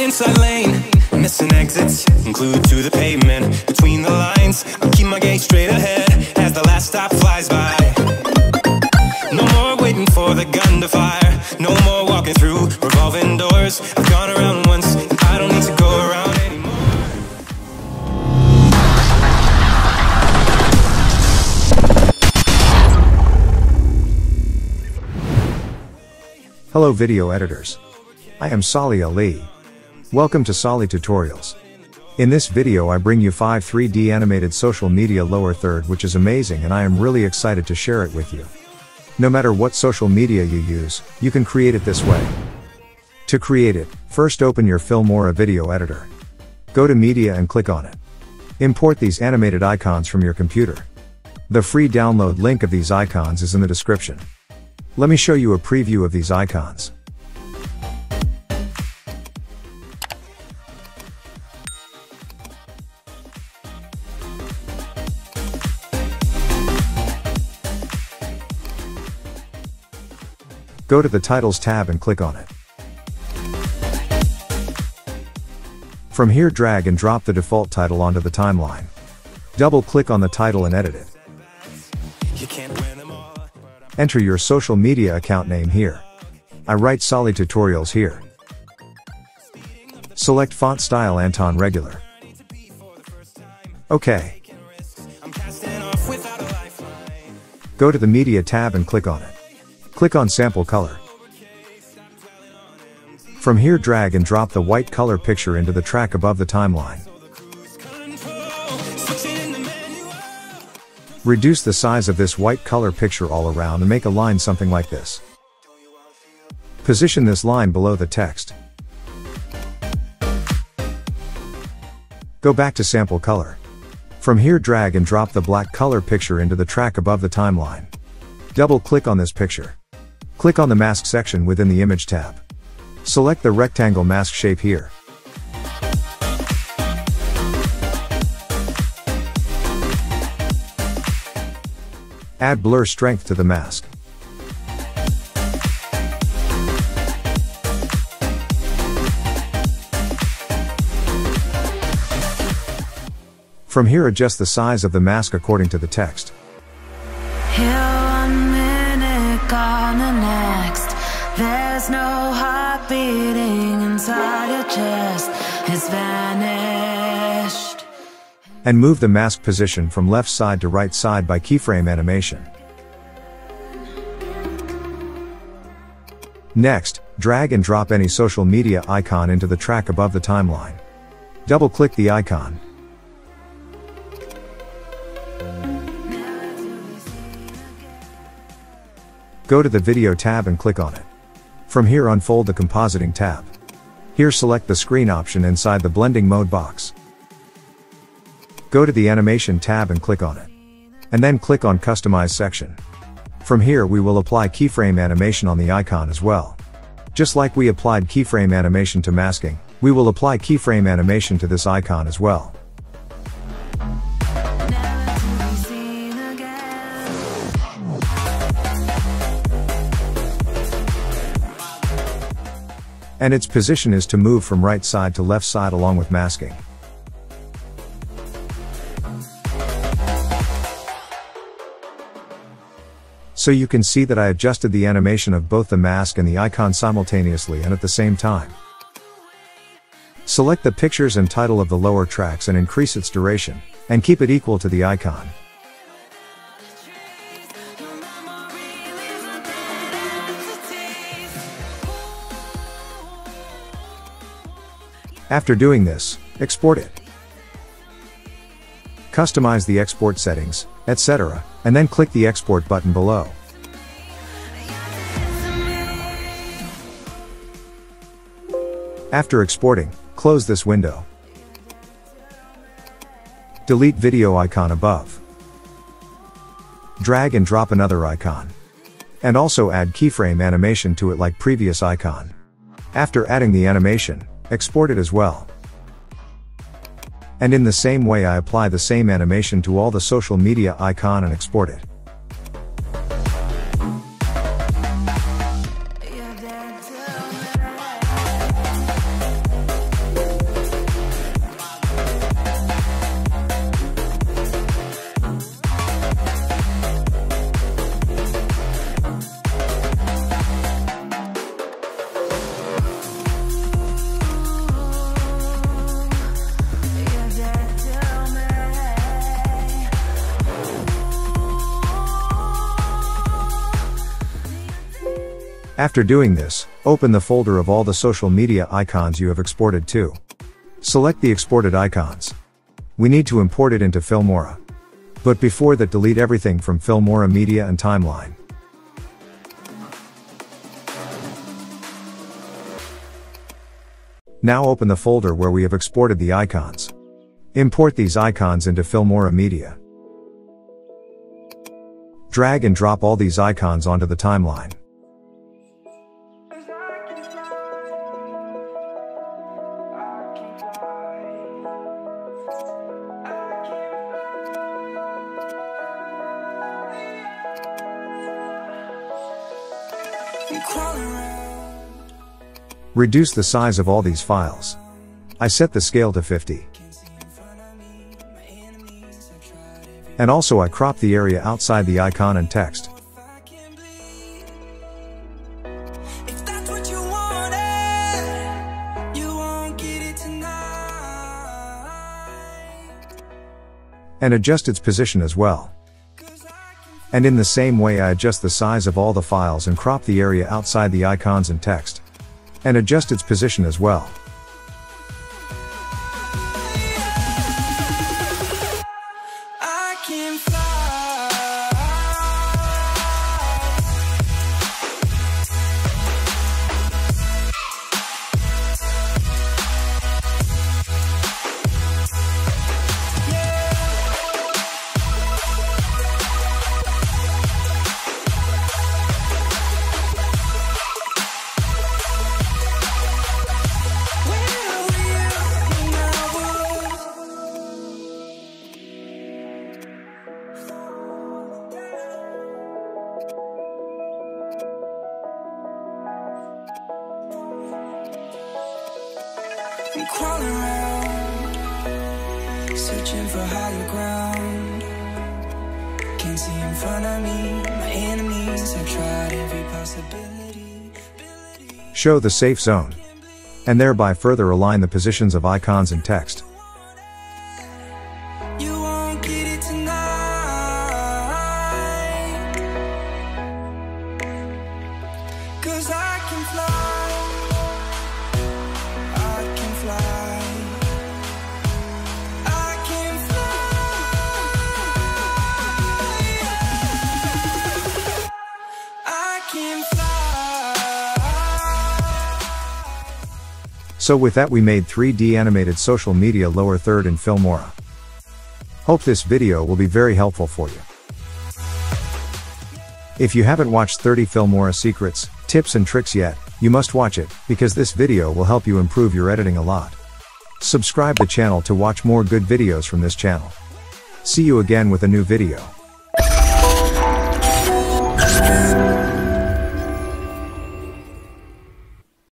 inside lane, missing exits, glued to the pavement. Between the lines, I keep my gaze straight ahead as the last stop flies by. No more waiting for the gun to fire. No more walking through revolving doors. I've gone around once, I don't need to go around anymore. Hello video editors. I am Salih Ali. Welcome to Salih Tutorials. In this video I bring you 5 3D animated social media lower third which is amazing and I am really excited to share it with you. No matter what social media you use, you can create it this way. To create it, first open your Filmora video editor. Go to media and click on it. Import these animated icons from your computer. The free download link of these icons is in the description. Let me show you a preview of these icons. Go to the Titles tab and click on it. From here drag and drop the default title onto the timeline. Double click on the title and edit it. Enter your social media account name here. I write Salih Tutorials here. Select font style Anton Regular. OK. Go to the Media tab and click on it. Click on Sample Color. From here drag and drop the white color picture into the track above the timeline. Reduce the size of this white color picture all around and make a line something like this. Position this line below the text. Go back to sample color. From here drag and drop the black color picture into the track above the timeline. Double click on this picture. Click on the mask section within the image tab. Select the rectangle mask shape here. Add blur strength to the mask. From here adjust the size of the mask according to the text. There's no heart beating inside your chest. It's vanished. And move the mask position from left side to right side by keyframe animation. Next, drag and drop any social media icon into the track above the timeline. Double click the icon. Go to the video tab and click on it. From here unfold the compositing tab. Here select the screen option inside the blending mode box. Go to the animation tab and click on it. And then click on customize section. From here we will apply keyframe animation on the icon as well. Just like we applied keyframe animation to masking, we will apply keyframe animation to this icon as well. And its position is to move from right side to left side along with masking. So you can see that I adjusted the animation of both the mask and the icon simultaneously and at the same time. Select the pictures and title of the lower tracks and increase its duration, and keep it equal to the icon. After doing this, export it. Customize the export settings, etc., and then click the export button below. After exporting, close this window. Delete video icon above. Drag and drop another icon. And also add keyframe animation to it like previous icon. After adding the animation, export it as well. And in the same way I apply the same animation to all the social media icon and export it. After doing this, open the folder of all the social media icons you have exported to. Select the exported icons. We need to import it into Filmora. But before that delete everything from Filmora Media and Timeline. Now open the folder where we have exported the icons. Import these icons into Filmora Media. Drag and drop all these icons onto the timeline. Reduce the size of all these files. I set the scale to 50. And also I crop the area outside the icon and text. If that's what you wanted, you won't get it tonight. And adjust its position as well. And in the same way I adjust the size of all the files and crop the area outside the icons and text. And adjust its position as well. Crawling around, searching for higher ground. Can't see in front of me, my enemies. I've tried every possibility. Show the safe zone. And thereby further align the positions of icons and text. You won't get it tonight. Cause I can fly. So with that we made 3D animated social media lower third in Filmora. Hope this video will be very helpful for you. If you haven't watched 30 Filmora secrets, tips and tricks yet, you must watch it, because this video will help you improve your editing a lot. Subscribe the channel to watch more good videos from this channel. See you again with a new video.